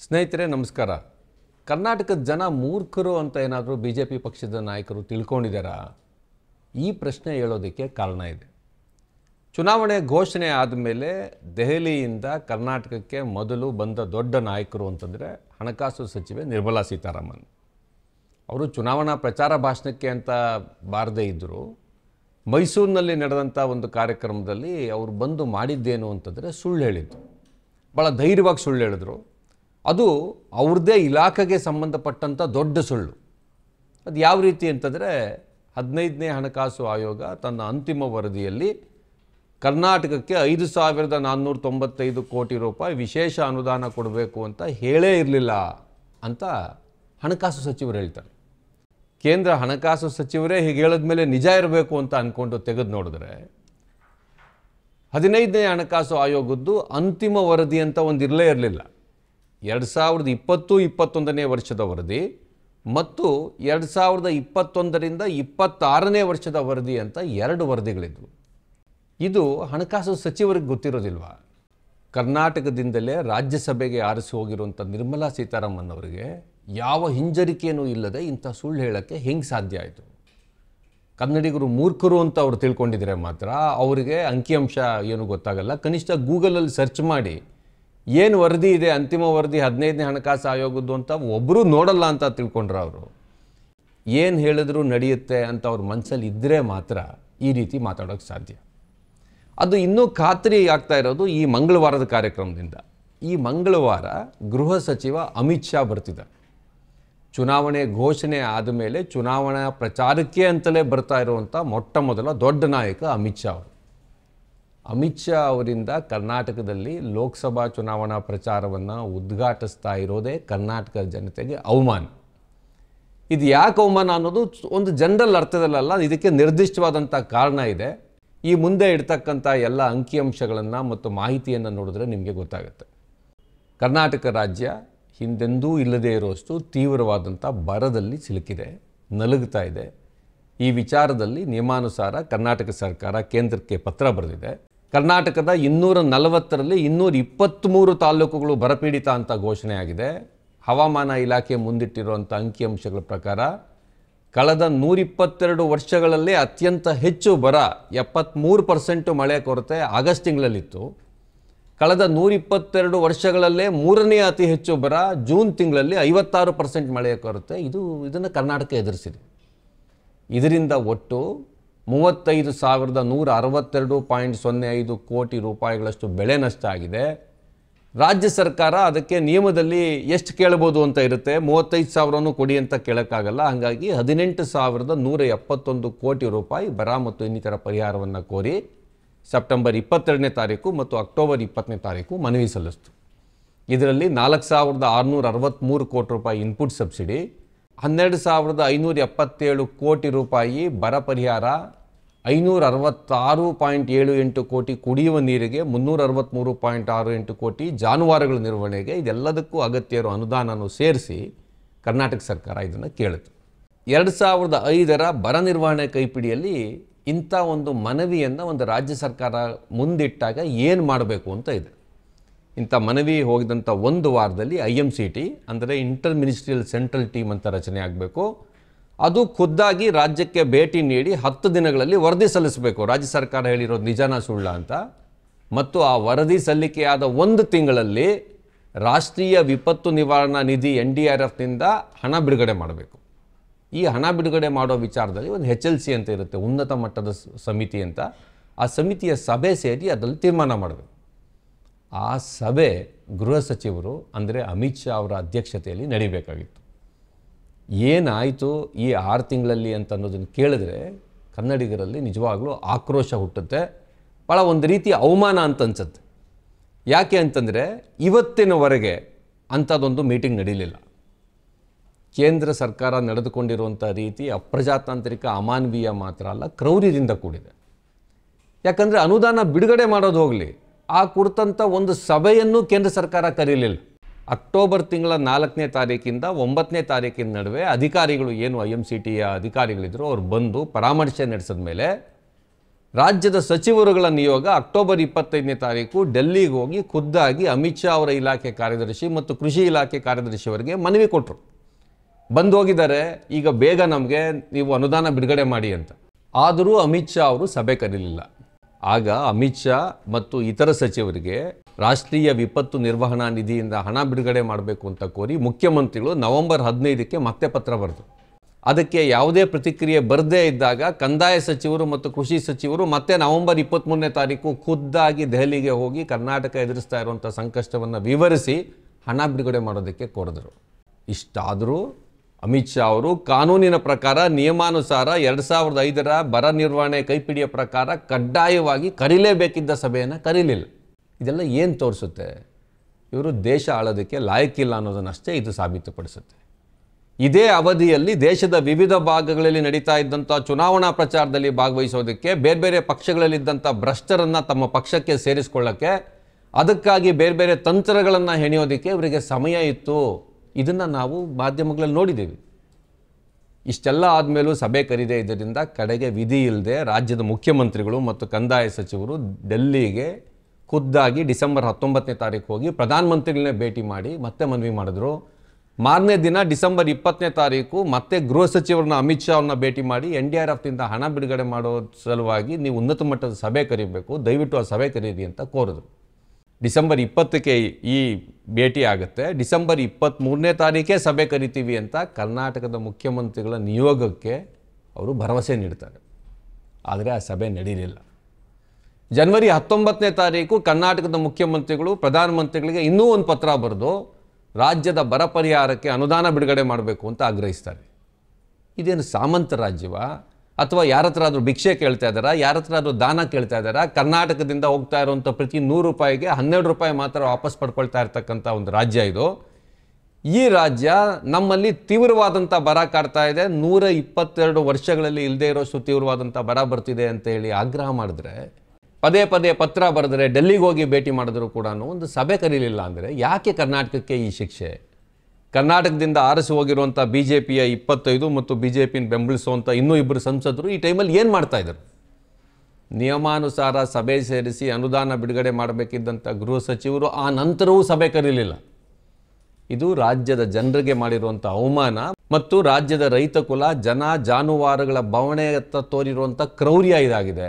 ಸ್ನೇಹಿತರೆ, ನಮಸ್ಕಾರ. ಕರ್ನಾಟಕದ ಜನ ಮೂರ್ಖರು ಅಂತ ಏನಾದರೂ ಬಿ ಜೆ ಪಿ ಪಕ್ಷದ ನಾಯಕರು ತಿಳ್ಕೊಂಡಿದ್ದಾರಾ? ಈ ಪ್ರಶ್ನೆ ಹೇಳೋದಕ್ಕೆ ಕಾರಣ ಇದೆ. ಚುನಾವಣೆ ಘೋಷಣೆ ಆದಮೇಲೆ ದೆಹಲಿಯಿಂದ ಕರ್ನಾಟಕಕ್ಕೆ ಮೊದಲು ಬಂದ ದೊಡ್ಡ ನಾಯಕರು ಅಂತಂದರೆ ಹಣಕಾಸು ಸಚಿವೆ ನಿರ್ಮಲಾ ಸೀತಾರಾಮನ್. ಅವರು ಚುನಾವಣಾ ಪ್ರಚಾರ ಭಾಷಣಕ್ಕೆ ಅಂತ ಬಾರದೇ ಇದ್ದರು ಮೈಸೂರಿನಲ್ಲಿ ನಡೆದಂಥ ಒಂದು ಕಾರ್ಯಕ್ರಮದಲ್ಲಿ ಅವರು ಬಂದು ಮಾಡಿದ್ದೇನು ಅಂತಂದರೆ ಸುಳ್ಳು ಹೇಳಿದ್ದು ಭಾಳ ಧೈರ್ಯವಾಗಿ ಸುಳ್ಳು ಹೇಳಿದ್ರು. ಅದು ಅವ್ರದ್ದೇ ಇಲಾಖೆಗೆ ಸಂಬಂಧಪಟ್ಟಂಥ ದೊಡ್ಡ ಸುಳ್ಳು. ಅದು ಯಾವ ರೀತಿ ಅಂತಂದರೆ ಹದಿನೈದನೇ ಹಣಕಾಸು ಆಯೋಗ ತನ್ನ ಅಂತಿಮ ವರದಿಯಲ್ಲಿ ಕರ್ನಾಟಕಕ್ಕೆ ಐದು ಸಾವಿರದ ನಾನ್ನೂರ ತೊಂಬತ್ತೈದು ಕೋಟಿ ರೂಪಾಯಿ ವಿಶೇಷ ಅನುದಾನ ಕೊಡಬೇಕು ಅಂತ ಹೇಳೇ ಇರಲಿಲ್ಲ ಅಂತ ಹಣಕಾಸು ಸಚಿವರು ಹೇಳ್ತಾರೆ. ಕೇಂದ್ರ ಹಣಕಾಸು ಸಚಿವರೇ ಹೀಗೆ ಹೇಳಿದ ಮೇಲೆ ನಿಜ ಇರಬೇಕು ಅಂತ ಅಂದ್ಕೊಂಡು ತೆಗೆದು ನೋಡಿದ್ರೆ ಹದಿನೈದನೇ ಹಣಕಾಸು ಆಯೋಗದ್ದು ಅಂತಿಮ ವರದಿ ಅಂತ ಒಂದು ಇರಲೇ ಇರಲಿಲ್ಲ. ಎರಡು ಸಾವಿರದ ಇಪ್ಪತ್ತು, ಇಪ್ಪತ್ತೊಂದನೇ ವರ್ಷದ ವರದಿ ಮತ್ತು ಎರಡು ಸಾವಿರದ ಇಪ್ಪತ್ತೊಂದರಿಂದ ಇಪ್ಪತ್ತಾರನೇ ವರ್ಷದ ವರದಿ ಅಂತ ಎರಡು ವರದಿಗಳಿದ್ವು. ಇದು ಹಣಕಾಸು ಸಚಿವರಿಗೆ ಗೊತ್ತಿರೋದಿಲ್ವಾ? ಕರ್ನಾಟಕದಿಂದಲೇ ರಾಜ್ಯಸಭೆಗೆ ಆರಿಸಿ ಹೋಗಿರುವಂಥ ನಿರ್ಮಲಾ ಸೀತಾರಾಮನ್ ಅವರಿಗೆ ಯಾವ ಹಿಂಜರಿಕೆಯೂ ಇಲ್ಲದೆ ಇಂಥ ಸುಳ್ಳು ಹೇಳೋಕ್ಕೆ ಹೆಂಗೆ ಸಾಧ್ಯ ಆಯಿತು? ಕನ್ನಡಿಗರು ಮೂರ್ಖರು ಅಂತ ಅವ್ರು ತಿಳ್ಕೊಂಡಿದ್ರೆ ಮಾತ್ರ ಅವರಿಗೆ ಅಂಕಿಅಂಶ ಏನು ಗೊತ್ತಾಗಲ್ಲ. ಕನಿಷ್ಠ ಗೂಗಲಲ್ಲಿ ಸರ್ಚ್ ಮಾಡಿ ಏನು ವರದಿ ಇದೆ? ಅಂತಿಮ ವರದಿ ಹದಿನೈದನೇ ಹಣಕಾಸು ಆಯೋಗದ್ದು ಅಂತ ಒಬ್ಬರೂ ನೋಡಲ್ಲ ಅಂತ ತಿಳ್ಕೊಂಡ್ರು ಅವರು. ಏನು ಹೇಳಿದ್ರು ನಡೆಯುತ್ತೆ ಅಂತ ಅವ್ರ ಮನಸ್ಸಲ್ಲಿ ಇದ್ದರೆ ಮಾತ್ರ ಈ ರೀತಿ ಮಾತಾಡೋಕ್ಕೆ ಸಾಧ್ಯ. ಅದು ಇನ್ನೂ ಖಾತ್ರಿ ಆಗ್ತಾ ಇರೋದು ಈ ಮಂಗಳವಾರದ ಕಾರ್ಯಕ್ರಮದಿಂದ. ಈ ಮಂಗಳವಾರ ಗೃಹ ಸಚಿವ ಅಮಿತ್ ಶಾ ಬರ್ತಿದ್ದಾರೆ. ಚುನಾವಣೆ ಘೋಷಣೆ ಆದಮೇಲೆ ಚುನಾವಣಾ ಪ್ರಚಾರಕ್ಕೆ ಅಂತಲೇ ಬರ್ತಾ ಇರುವಂಥ ಮೊಟ್ಟ ಮೊದಲ ದೊಡ್ಡ ನಾಯಕ ಅಮಿತ್ ಶಾ ಅವರು. ಅಮಿತ್ ಶಾ ಅವರಿಂದ ಕರ್ನಾಟಕದಲ್ಲಿ ಲೋಕಸಭಾ ಚುನಾವಣಾ ಪ್ರಚಾರವನ್ನು ಉದ್ಘಾಟಿಸ್ತಾ ಇರೋದೇ ಕರ್ನಾಟಕ ಜನತೆಗೆ ಅವಮಾನ. ಇದು ಯಾಕೆ ಅವಮಾನ ಅನ್ನೋದು ಒಂದು ಜನರಲ್ ಅರ್ಥದಲ್ಲಲ್ಲ, ಇದಕ್ಕೆ ನಿರ್ದಿಷ್ಟವಾದಂಥ ಕಾರಣ ಇದೆ. ಈ ಮುಂದೆ ಇಡ್ತಕ್ಕಂಥ ಎಲ್ಲ ಅಂಕಿಅಂಶಗಳನ್ನು ಮತ್ತು ಮಾಹಿತಿಯನ್ನು ನೋಡಿದ್ರೆ ನಿಮಗೆ ಗೊತ್ತಾಗುತ್ತೆ. ಕರ್ನಾಟಕ ರಾಜ್ಯ ಹಿಂದೆಂದೂ ಇಲ್ಲದೇ ಇರೋಷ್ಟು ತೀವ್ರವಾದಂಥ ಬರದಲ್ಲಿ ಸಿಲುಕಿದೆ, ನಲುಗ್ತಾ ಇದೆ. ಈ ವಿಚಾರದಲ್ಲಿ ನಿಯಮಾನುಸಾರ ಕರ್ನಾಟಕ ಸರ್ಕಾರ ಕೇಂದ್ರಕ್ಕೆ ಪತ್ರ ಬರೆದಿದೆ. ಕರ್ನಾಟಕದ ಇನ್ನೂರ ನಲವತ್ತರಲ್ಲಿ ಇನ್ನೂರ ಇಪ್ಪತ್ತ್ಮೂರು ತಾಲೂಕುಗಳು ಬರಪೀಡಿತ ಅಂತ ಘೋಷಣೆ ಆಗಿದೆ ಹವಾಮಾನ ಇಲಾಖೆ ಮುಂದಿಟ್ಟಿರುವಂಥ ಅಂಕಿಅಂಶಗಳ ಪ್ರಕಾರ ಕಳೆದ ನೂರಿಪ್ಪತ್ತೆರಡು ವರ್ಷಗಳಲ್ಲಿ ಅತ್ಯಂತ ಹೆಚ್ಚು ಬರ ಎಪ್ಪತ್ತ್ಮೂರು ಪರ್ಸೆಂಟು ಮಳೆ ಕೊರತೆ ಆಗಸ್ಟ್ ತಿಂಗಳಲ್ಲಿತ್ತು. ಕಳೆದ ನೂರಿಪ್ಪತ್ತೆರಡು ವರ್ಷಗಳಲ್ಲೇ ಮೂರನೇ ಅತಿ ಹೆಚ್ಚು ಬರ ಜೂನ್ ತಿಂಗಳಲ್ಲಿ ಐವತ್ತಾರು ಪರ್ಸೆಂಟ್ ಮಳೆಯ ಕೊರತೆ. ಇದು ಇದನ್ನು ಕರ್ನಾಟಕ ಎದುರಿಸಿದೆ. ಇದರಿಂದ ಒಟ್ಟು ಮೂವತ್ತೈದು ಸಾವಿರದ ನೂರ ಅರವತ್ತೆರಡು ಪಾಯಿಂಟ್ ಸೊನ್ನೆ ಐದು ಕೋಟಿ ರೂಪಾಯಿಗಳಷ್ಟು ಬೆಳೆ ನಷ್ಟ ಆಗಿದೆ. ರಾಜ್ಯ ಸರ್ಕಾರ ಅದಕ್ಕೆ ನಿಯಮದಲ್ಲಿ ಎಷ್ಟು ಕೇಳ್ಬೋದು ಅಂತ ಇರುತ್ತೆ? ಮೂವತ್ತೈದು ಸಾವಿರನೂ ಕೊಡಿ ಅಂತ ಕೇಳೋಕ್ಕಾಗಲ್ಲ. ಹಾಗಾಗಿ ಹದಿನೆಂಟು ಸಾವಿರದ ನೂರ ಎಪ್ಪತ್ತೊಂದು ಕೋಟಿ ರೂಪಾಯಿ ಬರ ಮತ್ತು ಇನ್ನಿತರ ಪರಿಹಾರವನ್ನು ಕೋರಿ ಸೆಪ್ಟೆಂಬರ್ ಇಪ್ಪತ್ತೆರಡನೇ ತಾರೀಕು ಮತ್ತು ಅಕ್ಟೋಬರ್ ಇಪ್ಪತ್ತನೇ ತಾರೀಕು ಮನವಿ ಸಲ್ಲಿಸ್ತು. ಇದರಲ್ಲಿ ನಾಲ್ಕು ಸಾವಿರದ ಆರುನೂರ ಅರವತ್ತ್ಮೂರು ಕೋಟಿ ರೂಪಾಯಿ ಇನ್ಪುಟ್ ಸಬ್ಸಿಡಿ ಹನ್ನೆರಡು ಸಾವಿರದ ಐನೂರ ಎಪ್ಪತ್ತೇಳು ಕೋಟಿ ರೂಪಾಯಿ ಬರ ಪರಿಹಾರ ಐನೂರ ಅರವತ್ತಾರು ಪಾಯಿಂಟ್ ಏಳು ಎಂಟು ಕೋಟಿ ಕುಡಿಯುವ ನೀರಿಗೆ ಮುನ್ನೂರ ಅರವತ್ತ್ಮೂರು ಪಾಯಿಂಟ್ ಆರು ಎಂಟು ಕೋಟಿ ಜಾನುವಾರುಗಳ ನಿರ್ವಹಣೆಗೆ ಇದೆಲ್ಲದಕ್ಕೂ ಅಗತ್ಯ ಇರೋ ಅನುದಾನವನ್ನು ಸೇರಿಸಿ ಕರ್ನಾಟಕ ಸರ್ಕಾರ ಇದನ್ನು ಕೇಳಿತು ಎರಡು ಸಾವಿರದ ಐದರ ಬರ ನಿರ್ವಹಣೆ ಕೈಪಿಡಿಯಲ್ಲಿ ಇಂಥ ಒಂದು ಮನವಿಯನ್ನು ಒಂದು ರಾಜ್ಯ ಸರ್ಕಾರ ಮುಂದಿಟ್ಟಾಗ ಏನು ಮಾಡಬೇಕು ಅಂತ ಇದೆ. ಇಂಥ ಮನವಿ ಹೋಗಿದಂಥ ಒಂದು ವಾರದಲ್ಲಿ ಐ ಎಂ ಸಿ ಟಿ, ಅಂದರೆ ಇಂಟರ್ ಮಿನಿಸ್ಟ್ರಿಯಲ್ ಸೆಂಟ್ರಲ್ ಟೀಮ್ ಅಂತ ರಚನೆ ಆಗಬೇಕು. ಅದು ಖುದ್ದಾಗಿ ರಾಜ್ಯಕ್ಕೆ ಭೇಟಿ ನೀಡಿ ಹತ್ತು ದಿನಗಳಲ್ಲಿ ವರದಿ ಸಲ್ಲಿಸಬೇಕು. ರಾಜ್ಯ ಸರ್ಕಾರ ಹೇಳಿರೋದು ನಿಜಾನ ಸುಳ್ಳ ಅಂತ. ಮತ್ತು ಆ ವರದಿ ಸಲ್ಲಿಕೆಯಾದ ಒಂದು ತಿಂಗಳಲ್ಲಿ ರಾಷ್ಟ್ರೀಯ ವಿಪತ್ತು ನಿವಾರಣಾ ನಿಧಿ ಎನ್ ಡಿ ಆರ್ ಎಫ್ನಿಂದ ಹಣ ಬಿಡುಗಡೆ ಮಾಡಬೇಕು. ಈ ಹಣ ಬಿಡುಗಡೆ ಮಾಡೋ ವಿಚಾರದಲ್ಲಿ ಒಂದು ಹೆಚ್ ಎಲ್ ಸಿ ಅಂತ ಇರುತ್ತೆ, ಉನ್ನತ ಮಟ್ಟದ ಸಮಿತಿ ಅಂತ. ಆ ಸಮಿತಿಯ ಸಭೆ ಸೇರಿ ಅದರಲ್ಲಿ ತೀರ್ಮಾನ ಮಾಡಬೇಕು. ಆ ಸಭೆ ಗೃಹ ಸಚಿವರು ಅಂದರೆ ಅಮಿತ್ ಶಾ ಅವರ ಅಧ್ಯಕ್ಷತೆಯಲ್ಲಿ ನಡಿಬೇಕಾಗಿತ್ತು. ಏನಾಯಿತು ಈ ಆರು ತಿಂಗಳಲ್ಲಿ ಅಂತ ಅನ್ನೋದನ್ನು ಕೇಳಿದ್ರೆ ಕನ್ನಡಿಗರಲ್ಲಿ ನಿಜವಾಗ್ಲೂ ಆಕ್ರೋಶ ಹುಟ್ಟುತ್ತೆ. ಭಾಳ ಒಂದು ರೀತಿ ಅವಮಾನ ಅಂತ ಅನ್ಸುತ್ತೆ. ಯಾಕೆ ಅಂತಂದರೆ ಇವತ್ತಿನವರೆಗೆ ಅಂಥದ್ದೊಂದು ಮೀಟಿಂಗ್ ನಡೀಲಿಲ್ಲ. ಕೇಂದ್ರ ಸರ್ಕಾರ ನಡೆದುಕೊಂಡಿರುವಂಥ ರೀತಿ ಅಪ್ರಜಾತಾಂತ್ರಿಕ ಅಮಾನವೀಯ ಮಾತ್ರ ಅಲ್ಲ, ಕ್ರೌರ್ಯದಿಂದ ಕೂಡಿದೆ. ಯಾಕಂದರೆ ಅನುದಾನ ಬಿಡುಗಡೆ ಮಾಡೋದು ಹೋಗಲಿ, ಆ ಕುರಿತಂಥ ಒಂದು ಸಭೆಯನ್ನು ಕೇಂದ್ರ ಸರ್ಕಾರ ಕರೀಲಿಲ್ಲ. ಅಕ್ಟೋಬರ್ ತಿಂಗಳ ನಾಲ್ಕನೇ ತಾರೀಕಿಂದ ಒಂಬತ್ತನೇ ತಾರೀಕಿನ ನಡುವೆ ಅಧಿಕಾರಿಗಳು ಏನು ಐ ಎಂ ಸಿ ಟಿಯ ಅಧಿಕಾರಿಗಳಿದ್ರು, ಅವ್ರು ಬಂದು ಪರಾಮರ್ಶೆ ನಡೆಸಿದ ಮೇಲೆ ರಾಜ್ಯದ ಸಚಿವರುಗಳ ನಿಯೋಗ ಅಕ್ಟೋಬರ್ ಇಪ್ಪತ್ತೈದನೇ ತಾರೀಕು ಡೆಲ್ಲಿಗೆ ಹೋಗಿ ಖುದ್ದಾಗಿ ಅಮಿತ್ ಶಾ ಅವರ ಇಲಾಖೆ ಕಾರ್ಯದರ್ಶಿ ಮತ್ತು ಕೃಷಿ ಇಲಾಖೆ ಕಾರ್ಯದರ್ಶಿಯವರಿಗೆ ಮನವಿ ಕೊಟ್ಟರು ಬಂದು ಹೋಗಿದ್ದಾರೆ, ಈಗ ಬೇಗ ನಮಗೆ ನೀವು ಅನುದಾನ ಬಿಡುಗಡೆ ಮಾಡಿ ಅಂತ. ಆದರೂ ಅಮಿತ್ ಶಾ ಅವರು ಸಭೆ ಕರೀಲಿಲ್ಲ. ಆಗ ಅಮಿತ್ ಶಾ ಮತ್ತು ಇತರ ಸಚಿವರಿಗೆ ರಾಷ್ಟ್ರೀಯ ವಿಪತ್ತು ನಿರ್ವಹಣಾ ನಿಧಿಯಿಂದ ಹಣ ಬಿಡುಗಡೆ ಮಾಡಬೇಕು ಅಂತ ಕೋರಿ ಮುಖ್ಯಮಂತ್ರಿಗಳು ನವೆಂಬರ್ ಹದಿನೈದಕ್ಕೆ ಮತ್ತೆ ಪತ್ರ ಬರೆದರು. ಅದಕ್ಕೆ ಯಾವುದೇ ಪ್ರತಿಕ್ರಿಯೆ ಬರದೇ ಇದ್ದಾಗ ಕಂದಾಯ ಸಚಿವರು ಮತ್ತು ಕೃಷಿ ಸಚಿವರು ಮತ್ತೆ ನವೆಂಬರ್ ಇಪ್ಪತ್ತ್ಮೂರನೇ ತಾರೀಕು ಖುದ್ದಾಗಿ ದೆಹಲಿಗೆ ಹೋಗಿ ಕರ್ನಾಟಕ ಎದುರಿಸ್ತಾ ಇರುವಂಥ ಸಂಕಷ್ಟವನ್ನು ವಿವರಿಸಿ ಹಣ ಬಿಡುಗಡೆ ಮಾಡೋದಕ್ಕೆ ಕೋರಿದರು. ಇಷ್ಟಾದರೂ ಅಮಿತ್ ಶಾ ಅವರು ಕಾನೂನಿನ ಪ್ರಕಾರ ನಿಯಮಾನುಸಾರ ಎರಡು ಸಾವಿರದ ಐದರ ಬರ ನಿರ್ವಹಣೆ ಕೈಪಿಡಿಯ ಪ್ರಕಾರ ಕಡ್ಡಾಯವಾಗಿ ಕರೀಲೇಬೇಕಿದ್ದ ಸಭೆಯನ್ನು ಕರೀಲಿಲ್ಲ. ಇದೆಲ್ಲ ಏನು ತೋರಿಸುತ್ತೆ? ಇವರು ದೇಶ ಆಳೋದಕ್ಕೆ ಲಾಯಕ್ಕಿಲ್ಲ ಅನ್ನೋದನ್ನಷ್ಟೇ ಇದು ಸಾಬೀತುಪಡಿಸುತ್ತೆ. ಇದೇ ಅವಧಿಯಲ್ಲಿ ದೇಶದ ವಿವಿಧ ಭಾಗಗಳಲ್ಲಿ ನಡೀತಾ ಇದ್ದಂಥ ಚುನಾವಣಾ ಪ್ರಚಾರದಲ್ಲಿ ಭಾಗವಹಿಸೋದಕ್ಕೆ ಬೇರೆ ಬೇರೆ ಪಕ್ಷಗಳಲ್ಲಿದ್ದಂಥ ಭ್ರಷ್ಟರನ್ನು ತಮ್ಮ ಪಕ್ಷಕ್ಕೆ ಸೇರಿಸ್ಕೊಳ್ಳೋಕ್ಕೆ, ಅದಕ್ಕಾಗಿ ಬೇರೆ ಬೇರೆ ತಂತ್ರಗಳನ್ನು ಹೆಣೆಯೋದಕ್ಕೆ ಇವರಿಗೆ ಸಮಯ ಇತ್ತು. ಇದನ್ನು ನಾವು ಮಾಧ್ಯಮಗಳಲ್ಲಿ ನೋಡಿದ್ದೀವಿ. ಇಷ್ಟೆಲ್ಲ ಆದಮೇಲೂ ಸಭೆ ಕರೀದೇ ಇದರಿಂದ ಕಡೆಗೆ ವಿಧಿ ಇಲ್ಲದೆ ರಾಜ್ಯದ ಮುಖ್ಯಮಂತ್ರಿಗಳು ಮತ್ತು ಕಂದಾಯ ಸಚಿವರು ಡೆಲ್ಲಿಗೆ ಖುದ್ದಾಗಿ ಡಿಸೆಂಬರ್ ಹತ್ತೊಂಬತ್ತನೇ ತಾರೀಕು ಹೋಗಿ ಪ್ರಧಾನಮಂತ್ರಿಗಳನ್ನೇ ಭೇಟಿ ಮಾಡಿ ಮತ್ತೆ ಮನವಿ ಮಾಡಿದ್ರು. ಮಾರನೇ ದಿನ ಡಿಸೆಂಬರ್ ಇಪ್ಪತ್ತನೇ ತಾರೀಕು ಮತ್ತೆ ಗೃಹ ಸಚಿವರನ್ನ ಅಮಿತ್ ಶಾ ಅವ್ರನ್ನ ಭೇಟಿ ಮಾಡಿ ಎನ್ ಡಿ ಆರ್ ಎಫ್ನಿಂದ ಹಣ ಬಿಡುಗಡೆ ಮಾಡೋ ಸಲುವಾಗಿ ನೀವು ಉನ್ನತ ಮಟ್ಟದ ಸಭೆ ಕರಿಬೇಕು, ದಯವಿಟ್ಟು ಆ ಸಭೆ ಕರೀರಿ ಅಂತ ಕೋರಿದ್ರು. ಡಿಸೆಂಬರ್ ಇಪ್ಪತ್ತಕ್ಕೆ ಈ ಭೇಟಿ ಆಗುತ್ತೆ. ಡಿಸೆಂಬರ್ ಇಪ್ಪತ್ತ್ಮೂರನೇ ತಾರೀಕೇ ಸಭೆ ಕರಿತೀವಿ ಅಂತ ಕರ್ನಾಟಕದ ಮುಖ್ಯಮಂತ್ರಿಗಳ ನಿಯೋಗಕ್ಕೆ ಅವರು ಭರವಸೆ ನೀಡ್ತಾರೆ. ಆದರೆ ಆ ಸಭೆ ನಡೀಲಿಲ್ಲ. ಜನವರಿ ಹತ್ತೊಂಬತ್ತನೇ ತಾರೀಕು ಕರ್ನಾಟಕದ ಮುಖ್ಯಮಂತ್ರಿಗಳು, ಪ್ರಧಾನಮಂತ್ರಿಗಳಿಗೆ ಇನ್ನೂ ಒಂದು ಪತ್ರ ಬರೆದು ರಾಜ್ಯದ ಬರ ಪರಿಹಾರಕ್ಕೆ ಅನುದಾನ ಬಿಡುಗಡೆ ಮಾಡಬೇಕು ಅಂತ ಆಗ್ರಹಿಸ್ತಾರೆ. ಇದೇನು ಸಾಮಂತ ರಾಜ್ಯವಾ? ಅಥವಾ ಯಾರ ಹತ್ರ ಆದರೂ ಭಿಕ್ಷೆ ಕೇಳ್ತಾ ಇದ್ದಾರಾ, ಯಾರ ಹತ್ರ ಆದರೂ ದಾನ ಕೇಳ್ತಾ ಇದ್ದಾರಾ, ಕರ್ನಾಟಕದಿಂದ ಹೋಗ್ತಾ ಇರುವಂಥ ಪ್ರತಿ ನೂರು ರೂಪಾಯಿಗೆ ಹನ್ನೆರಡು ರೂಪಾಯಿ ಮಾತ್ರ ವಾಪಸ್ ಪಡ್ಕೊಳ್ತಾ ಇರ್ತಕ್ಕಂಥ ಒಂದು ರಾಜ್ಯ ಇದು. ಈ ರಾಜ್ಯ ನಮ್ಮಲ್ಲಿ ತೀವ್ರವಾದಂಥ ಬರ ಕಾಡ್ತಾ ಇದೆ. ನೂರ ಇಪ್ಪತ್ತೆರಡು ವರ್ಷಗಳಲ್ಲಿ ಇಲ್ಲದೆ ಇರೋಷ್ಟು ತೀವ್ರವಾದಂಥ ಬರ ಬರ್ತಿದೆ ಅಂತ ಹೇಳಿ ಆಗ್ರಹ ಮಾಡಿದ್ರೆ, ಪದೇ ಪದೇ ಪತ್ರ ಬರೆದ್ರೆ, ಡೆಲ್ಲಿಗೆ ಹೋಗಿ ಭೇಟಿ ಮಾಡಿದ್ರು ಕೂಡ ಒಂದು ಸಭೆ ಕರೀಲಿಲ್ಲ ಅಂದರೆ ಯಾಕೆ ಕರ್ನಾಟಕಕ್ಕೆ ಈ ಶಿಕ್ಷೆ? ಕರ್ನಾಟಕದಿಂದ ಆರಿಸಿ ಹೋಗಿರುವಂಥ ಬಿ ಜೆ ಪಿಯ ಇಪ್ಪತ್ತೈದು ಮತ್ತು ಬಿ ಜೆ ಪಿನ ಬೆಂಬಲಿಸುವಂಥ ಇನ್ನೂ ಇಬ್ಬರು ಸಂಸದರು ಈ ಟೈಮಲ್ಲಿ ಏನು ಮಾಡ್ತಾ ಇದ್ದಾರೆ? ನಿಯಮಾನುಸಾರ ಸಭೆ ಸೇರಿಸಿ ಅನುದಾನ ಬಿಡುಗಡೆ ಮಾಡಬೇಕಿದ್ದಂಥ ಗೃಹ ಸಚಿವರು ಆ ನಂತರವೂ ಸಭೆ ಕರೀಲಿಲ್ಲ. ಇದು ರಾಜ್ಯದ ಜನರಿಗೆ ಮಾಡಿರುವಂಥ ಅವಮಾನ ಮತ್ತು ರಾಜ್ಯದ ರೈತ ಕುಲ ಜನ ಜಾನುವಾರುಗಳ ಬವಣೆಯತ್ತ ತೋರಿರುವಂಥ ಕ್ರೌರ್ಯ ಇದಾಗಿದೆ.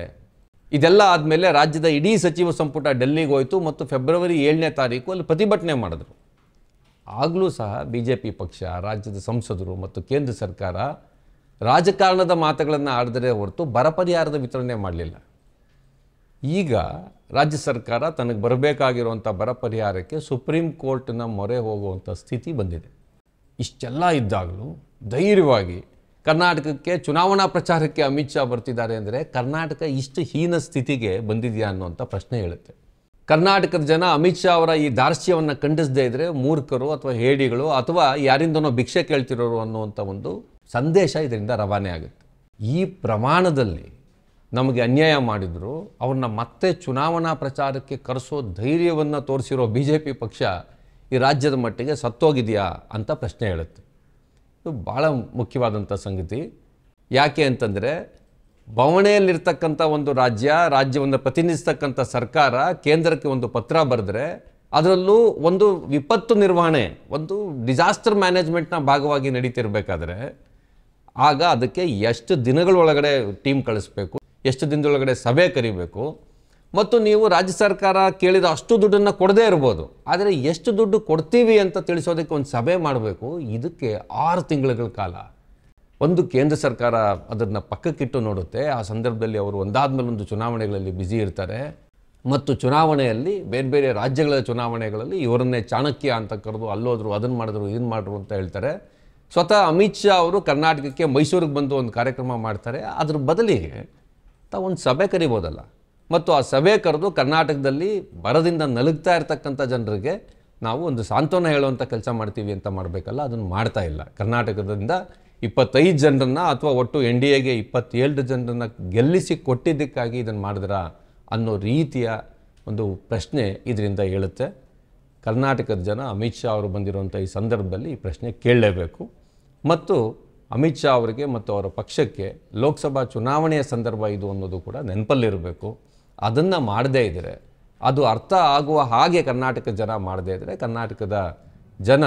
ಇದೆಲ್ಲ ಆದಮೇಲೆ ರಾಜ್ಯದ ಇಡೀ ಸಚಿವ ಸಂಪುಟ ಡೆಲ್ಲಿಗೆ ಹೋಯಿತು ಮತ್ತು ಫೆಬ್ರವರಿ ಏಳನೇ ತಾರೀಕು ಅಲ್ಲಿ ಪ್ರತಿಭಟನೆ ಮಾಡಿದ್ರು. ಆಗಲೂ ಸಹ ಬಿ ಜೆ ಪಿ ಪಕ್ಷ, ರಾಜ್ಯದ ಸಂಸದರು ಮತ್ತು ಕೇಂದ್ರ ಸರ್ಕಾರ ರಾಜಕಾರಣದ ಮಾತುಗಳನ್ನು ಆಡಿದರೆ ಹೊರತು ಬರ ಪರಿಹಾರದ ವಿತರಣೆ ಮಾಡಲಿಲ್ಲ. ಈಗ ರಾಜ್ಯ ಸರ್ಕಾರ ತನಗೆ ಬರಬೇಕಾಗಿರುವಂಥ ಬರ ಪರಿಹಾರಕ್ಕೆ ಸುಪ್ರೀಂ ಕೋರ್ಟ್ನ ಮೊರೆ ಹೋಗುವಂಥ ಸ್ಥಿತಿ ಬಂದಿದೆ. ಇಷ್ಟೆಲ್ಲ ಇದ್ದಾಗಲೂ ಧೈರ್ಯವಾಗಿ ಕರ್ನಾಟಕಕ್ಕೆ ಚುನಾವಣಾ ಪ್ರಚಾರಕ್ಕೆ ಅಮಿತ್ ಶಾ ಬರ್ತಿದ್ದಾರೆ ಅಂದರೆ ಕರ್ನಾಟಕ ಇಷ್ಟು ಹೀನ ಸ್ಥಿತಿಗೆ ಬಂದಿದೆಯಾ ಅನ್ನುವಂಥ ಪ್ರಶ್ನೆ ಹೇಳುತ್ತೆ ಕರ್ನಾಟಕದ ಜನ ಅಮಿತ್ ಶಾ ಅವರ ಈ ದಾರ್ಶ್ಯವನ್ನು ಖಂಡಿಸದೇ ಇದ್ದರೆ ಮೂರ್ಖರು ಅಥವಾ ಹೇಡಿಗಳು ಅಥವಾ ಯಾರಿಂದನೋ ಭಿಕ್ಷೆ ಕೇಳ್ತಿರೋರು ಅನ್ನುವಂಥ ಒಂದು ಸಂದೇಶ ಇದರಿಂದ ರವಾನೆ ಆಗುತ್ತೆ. ಈ ಪ್ರಮಾಣದಲ್ಲಿ ನಮಗೆ ಅನ್ಯಾಯ ಮಾಡಿದ್ರು, ಅವ್ರನ್ನ ಮತ್ತೆ ಚುನಾವಣಾ ಪ್ರಚಾರಕ್ಕೆ ಕರೆಸೋ ಧೈರ್ಯವನ್ನು ತೋರಿಸಿರೋ ಬಿ ಪಕ್ಷ ಈ ರಾಜ್ಯದ ಮಟ್ಟಿಗೆ ಸತ್ತೋಗಿದೆಯಾ ಅಂತ ಪ್ರಶ್ನೆ ಹೇಳುತ್ತೆ. ಇದು ಭಾಳ ಮುಖ್ಯವಾದಂಥ ಸಂಗತಿ. ಯಾಕೆ ಅಂತಂದರೆ ಬವಣೆಯಲ್ಲಿರ್ತಕ್ಕಂಥ ಒಂದು ರಾಜ್ಯ, ರಾಜ್ಯವನ್ನು ಪ್ರತಿನಿಧಿಸ್ತಕ್ಕಂಥ ಸರ್ಕಾರ ಕೇಂದ್ರಕ್ಕೆ ಒಂದು ಪತ್ರ ಬರೆದ್ರೆ ಅದರಲ್ಲೂ ಒಂದು ವಿಪತ್ತು ನಿರ್ವಹಣೆ, ಒಂದು ಡಿಸಾಸ್ಟರ್ ಮ್ಯಾನೇಜ್ಮೆಂಟ್ನ ಭಾಗವಾಗಿ ನಡೀತಿರ್ಬೇಕಾದ್ರೆ ಆಗ ಅದಕ್ಕೆ ಎಷ್ಟು ದಿನಗಳೊಳಗಡೆ ಟೀಮ್ ಕಳಿಸ್ಬೇಕು, ಎಷ್ಟು ದಿನದೊಳಗಡೆ ಸಭೆ ಕರಿಬೇಕು. ಮತ್ತು ನೀವು ರಾಜ್ಯ ಸರ್ಕಾರ ಕೇಳಿದ ಅಷ್ಟು ದುಡ್ಡನ್ನು ಕೊಡದೇ ಇರ್ಬೋದು, ಆದರೆ ಎಷ್ಟು ದುಡ್ಡು ಕೊಡ್ತೀವಿ ಅಂತ ತಿಳಿಸೋದಕ್ಕೆ ಒಂದು ಸಭೆ ಮಾಡಬೇಕು, ಇದಕ್ಕೆ ಆರು ತಿಂಗಳುಗಳ ಕಾಲ. ಒಂದು ಕೇಂದ್ರ ಸರ್ಕಾರ ಅದನ್ನು ಪಕ್ಕಕ್ಕಿಟ್ಟು ನೋಡುತ್ತೆ. ಆ ಸಂದರ್ಭದಲ್ಲಿ ಅವರು ಒಂದಾದ್ಮೇಲೆ ಒಂದು ಚುನಾವಣೆಗಳಲ್ಲಿ ಬ್ಯುಸಿ ಇರ್ತಾರೆ. ಮತ್ತು ಚುನಾವಣೆಯಲ್ಲಿ ಬೇರೆ ಬೇರೆ ರಾಜ್ಯಗಳ ಚುನಾವಣೆಗಳಲ್ಲಿ ಇವರನ್ನೇ ಚಾಣಕ್ಯ ಅಂತ ಕರೆದು ಅಲ್ಲೋದ್ರು ಅದನ್ನು ಮಾಡಿದ್ರು ಇದನ್ನು ಮಾಡಿದ್ರು ಅಂತ ಹೇಳ್ತಾರೆ. ಸ್ವತಃ ಅಮಿತ್ ಶಾ ಅವರು ಕರ್ನಾಟಕಕ್ಕೆ ಮೈಸೂರಿಗೆ ಬಂದು ಒಂದು ಕಾರ್ಯಕ್ರಮ ಮಾಡ್ತಾರೆ. ಅದ್ರ ಬದಲಿಗೆ ತಾವು ಒಂದು ಸಭೆ ಕರಿಬೋದಲ್ಲ. ಮತ್ತು ಆ ಸಭೆ ಕರೆದು ಕರ್ನಾಟಕದಲ್ಲಿ ಬರದಿಂದ ನಲುಗ್ತಾ ಇರ್ತಕ್ಕಂಥ ಜನರಿಗೆ ನಾವು ಒಂದು ಸಾಂತ್ವನ ಹೇಳುವಂಥ ಕೆಲಸ ಮಾಡ್ತೀವಿ ಅಂತ ಮಾಡಬೇಕಲ್ಲ, ಅದನ್ನು ಮಾಡ್ತಾ ಇಲ್ಲ. ಕರ್ನಾಟಕದಿಂದ ಇಪ್ಪತ್ತೈದು ಜನರನ್ನು ಅಥವಾ ಒಟ್ಟು ಎನ್ ಡಿ ಎಗೆ ಇಪ್ಪತ್ತೇಳು ಜನರನ್ನು ಗೆಲ್ಲಿಸಿ ಕೊಟ್ಟಿದ್ದಕ್ಕಾಗಿ ಇದನ್ನು ಮಾಡಿದ್ರಾ ಅನ್ನೋ ರೀತಿಯ ಒಂದು ಪ್ರಶ್ನೆ ಇದರಿಂದ ಹೇಳುತ್ತೆ. ಕರ್ನಾಟಕದ ಜನ ಅಮಿತ್ ಶಾ ಅವರು ಬಂದಿರುವಂಥ ಈ ಸಂದರ್ಭದಲ್ಲಿ ಈ ಪ್ರಶ್ನೆ ಕೇಳಲೇಬೇಕು. ಮತ್ತು ಅಮಿತ್ ಶಾ ಅವರಿಗೆ ಮತ್ತು ಅವರ ಪಕ್ಷಕ್ಕೆ ಲೋಕಸಭಾ ಚುನಾವಣೆಯ ಸಂದರ್ಭ ಇದು ಅನ್ನೋದು ಕೂಡ ನೆನಪಲ್ಲಿರಬೇಕು. ಅದನ್ನು ಮಾಡದೇ ಇದ್ದರೆ ಅದು ಅರ್ಥ ಆಗುವ ಹಾಗೆ ಕರ್ನಾಟಕ ಜನ ಮಾಡದೇ ಇದ್ದರೆ ಕರ್ನಾಟಕದ ಜನ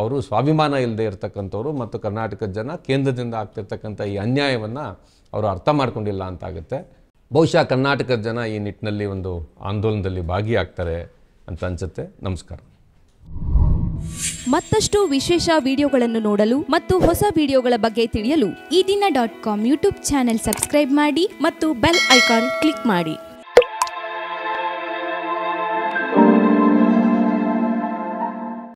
ಅವರು ಸ್ವಾಭಿಮಾನ ಇಲ್ಲದೆ ಇರತಕ್ಕಂಥವ್ರು ಮತ್ತು ಕರ್ನಾಟಕದ ಜನ ಕೇಂದ್ರದಿಂದ ಆಗ್ತಿರ್ತಕ್ಕಂಥ ಈ ಅನ್ಯಾಯವನ್ನು ಅವರು ಅರ್ಥ ಮಾಡ್ಕೊಂಡಿಲ್ಲ ಅಂತಾಗುತ್ತೆ. ಬಹುಶಃ ಕರ್ನಾಟಕದ ಜನ ಈ ನಿಟ್ಟಿನಲ್ಲಿ ಒಂದು ಆಂದೋಲನದಲ್ಲಿ ಭಾಗಿಯಾಗ್ತಾರೆ ಅಂತ ಅನಿಸುತ್ತೆ. ನಮಸ್ಕಾರ. ಮತ್ತಷ್ಟು ವಿಶೇಷ ವಿಡಿಯೋಗಳನ್ನು ನೋಡಲು ಮತ್ತು ಹೊಸ ವಿಡಿಯೋಗಳ ಬಗ್ಗೆ ತಿಳಿಯಲು Ee Dina dot com YouTube channel subscribe ಮಾಡಿ ಮತ್ತು ಬೆಲ್ ಐಕಾನ್ ಕ್ಲಿಕ್ ಮಾಡಿ.